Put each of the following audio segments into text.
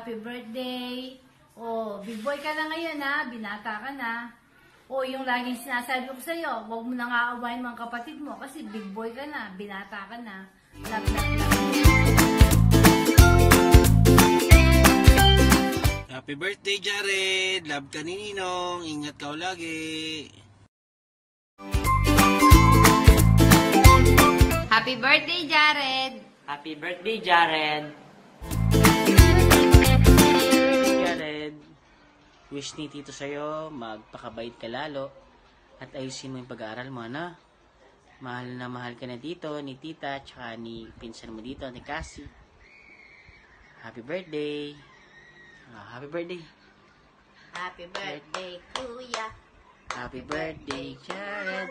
happy, birthday. O, big boy ka na ngayon ha, binata ka na. O, yung laging sinasabi ko sa'yo, huwag mo nang aawain mga kapatid mo kasi big boy ka na, binata ka na. Love, love, love. Happy birthday, Jared! Love ka ni Ninong. Ingat ka lagi. Happy birthday, Jared! Happy birthday! Jared, wish ni Tito sa'yo, magpakabait ka lalo at ayusin mo yung pag-aaral mo, ano? Mahal na mahal ka na dito, ni Tita, tsaka ni pinsan mo dito, ni Cassie. Happy birthday! Ah, happy birthday! Happy birthday, Kuya! Happy birthday, Jared!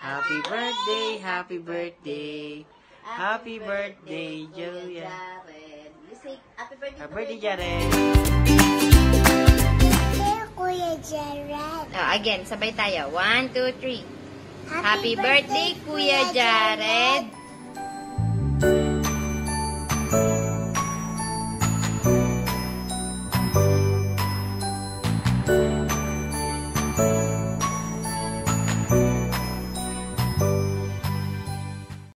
Happy birthday, happy birthday! Happy birthday! Jared! Say happy birthday Happy to birthday, Jared! Kuya Jared. Oh, again, sabay tayo. One, two, three. Happy Happy birthday, Kuya Jared!